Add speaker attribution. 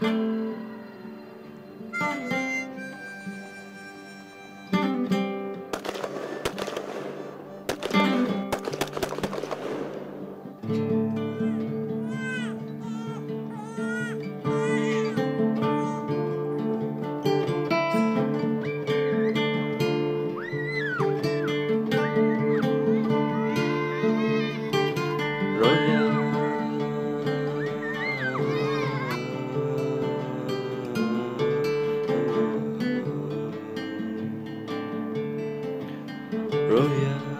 Speaker 1: Bye. royal.